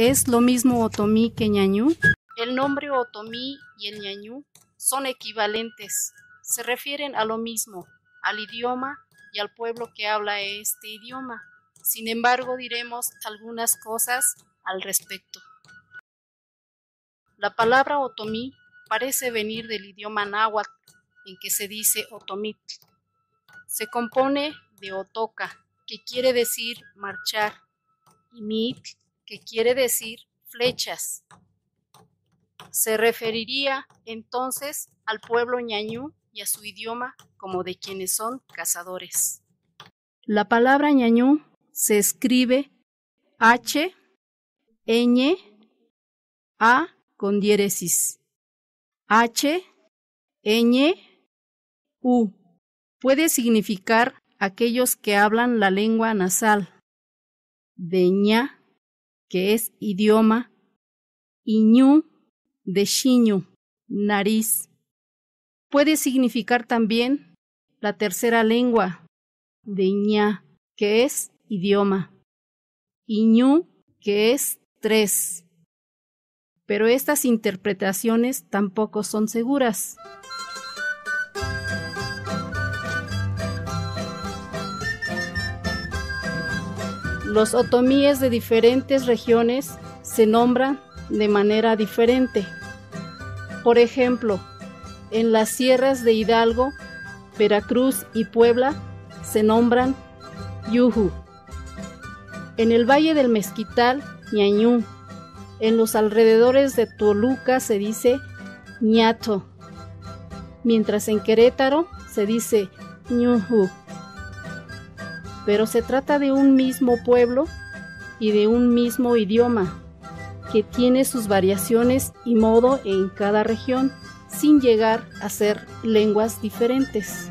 ¿Es lo mismo otomí que ñañú? El nombre otomí y el ñañú son equivalentes, se refieren a lo mismo, al idioma y al pueblo que habla este idioma. Sin embargo, diremos algunas cosas al respecto. La palabra otomí parece venir del idioma náhuatl, en que se dice otomit. Se compone de otoca, que quiere decir marchar, y mit, que quiere decir flechas. Se referiría entonces al pueblo ñañú y a su idioma como de quienes son cazadores. La palabra ñañú se escribe H, ñ, A con diéresis. H, ñ, U. Puede significar aquellos que hablan la lengua nasal. De ña que es idioma, ñu de shiñu, nariz. Puede significar también la tercera lengua, de ña, que es idioma, ñu, que es tres. Pero estas interpretaciones tampoco son seguras. Los otomíes de diferentes regiones se nombran de manera diferente. Por ejemplo, en las sierras de Hidalgo, Veracruz y Puebla se nombran Yuhu. En el Valle del Mezquital, Ñañú. En los alrededores de Toluca se dice ñato, mientras en Querétaro se dice ñuhu pero se trata de un mismo pueblo y de un mismo idioma, que tiene sus variaciones y modo en cada región, sin llegar a ser lenguas diferentes.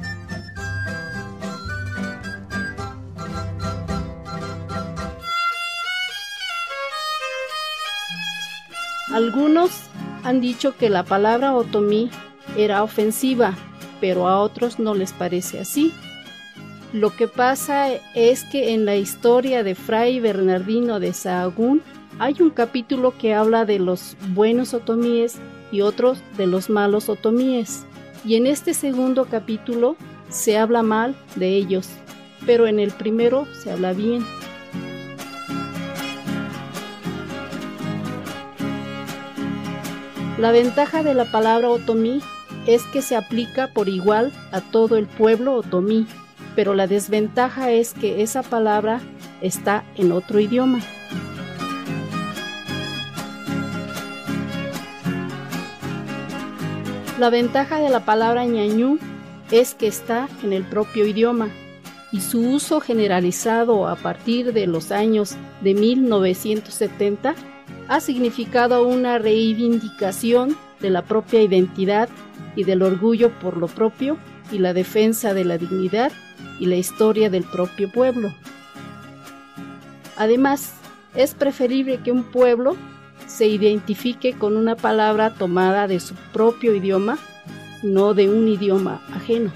Algunos han dicho que la palabra otomí era ofensiva, pero a otros no les parece así. Lo que pasa es que en la historia de Fray Bernardino de Sahagún hay un capítulo que habla de los buenos otomíes y otros de los malos otomíes. Y en este segundo capítulo se habla mal de ellos, pero en el primero se habla bien. La ventaja de la palabra otomí es que se aplica por igual a todo el pueblo otomí pero la desventaja es que esa palabra está en otro idioma. La ventaja de la palabra ñañú es que está en el propio idioma y su uso generalizado a partir de los años de 1970 ha significado una reivindicación de la propia identidad y del orgullo por lo propio y la defensa de la dignidad y la historia del propio pueblo. Además, es preferible que un pueblo se identifique con una palabra tomada de su propio idioma, no de un idioma ajeno.